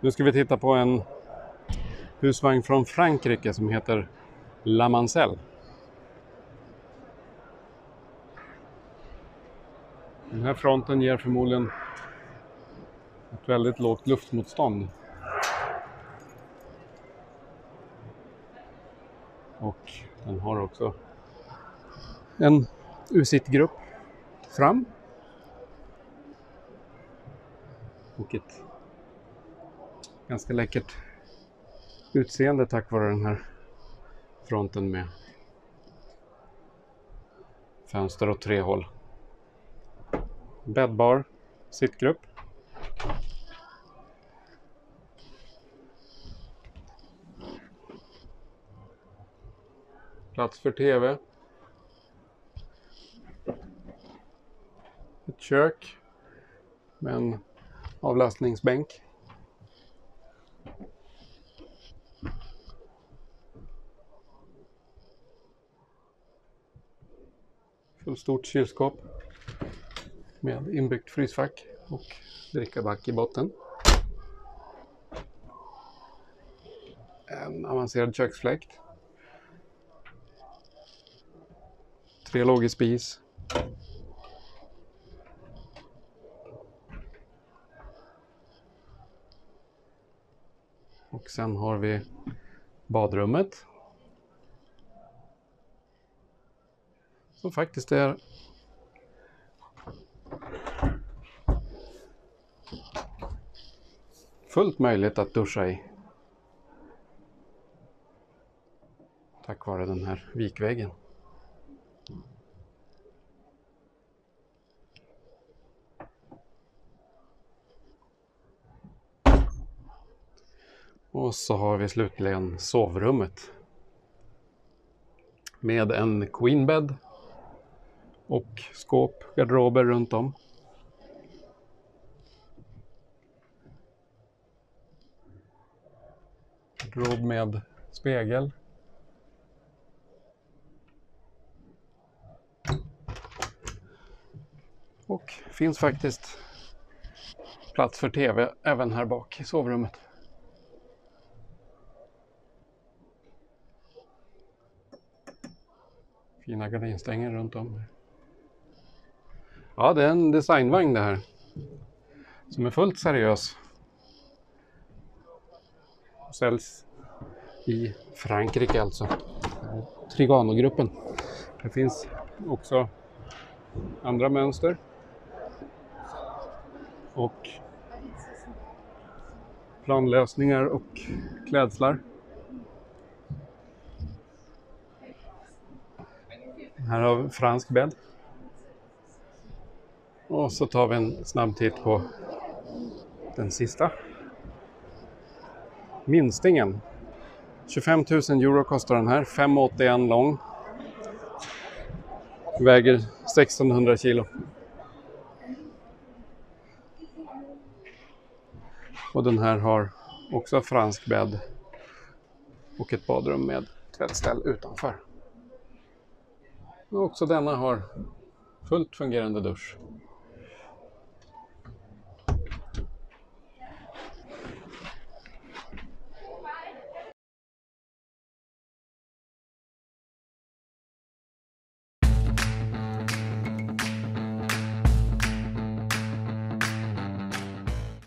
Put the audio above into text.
Nu ska vi titta på en husvagn från Frankrike som heter La Mancelle. Den här fronten ger förmodligen ett väldigt lågt luftmotstånd. Och den har också en U-sittgrupp fram. Och ett ganska läckert utseende tack vare den här fronten med fönster åt tre håll. Bäddbar sittgrupp. Plats för TV. Ett kök med en avlastningsbänk. Stort kylskåp med inbyggt frysfack och drickaback i botten. En avancerad köksfläkt. Tre lågor spis. Och sen har vi badrummet. Som faktiskt är fullt möjligt att duscha i. Tack vare den här vikväggen. Och så har vi slutligen sovrummet. Med en queenbed och skåp, garderober runt om. Garderob med spegel. Och finns faktiskt plats för TV även här bak i sovrummet. Fina gardinstänger runt om. Ja, det är en designvagn det här. Som är fullt seriös. Säljs i Frankrike alltså. Trigano-gruppen. Det finns också andra mönster. Och planlösningar och klädslar. Här har vi fransk bädd. Och så tar vi en snabb titt på den sista. Minstingen. 25 000 euro kostar den här, 5,81 lång. Väger 1600 kilo. Och den här har också fransk bädd och ett badrum med tvättställ utanför. Och också denna har fullt fungerande dusch.